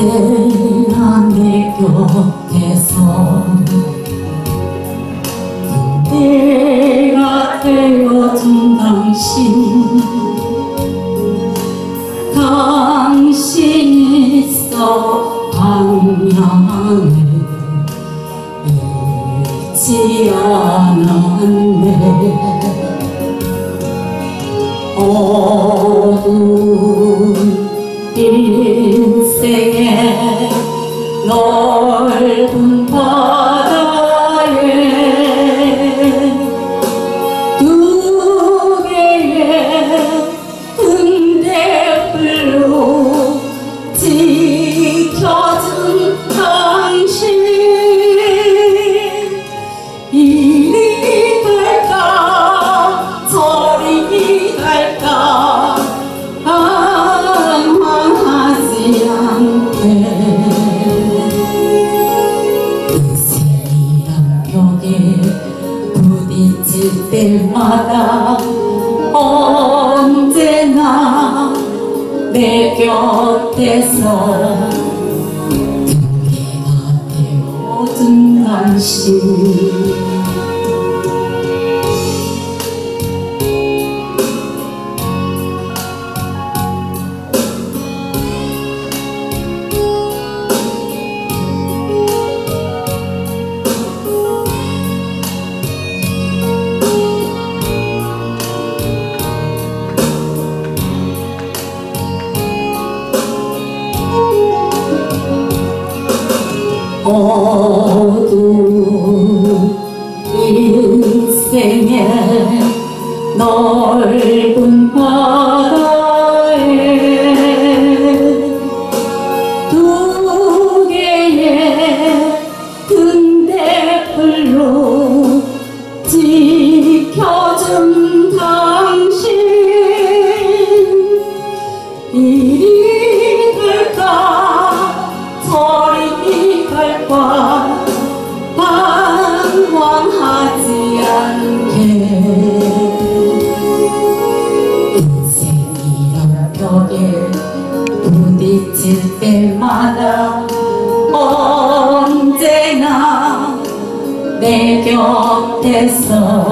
언제나 내 곁에서 내가 되어준 당신 당신 있어 방향을 잃지 않았네. 어두운 인생의 넓은 바 때마다 언제나 내 곁에서 등대가 되어준 당신 어두운 인생의 넓은 바 방황하지 않게 인생이란 벽에 부딪힐 때마다 언제나 내 곁에서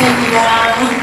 Thank you, guys.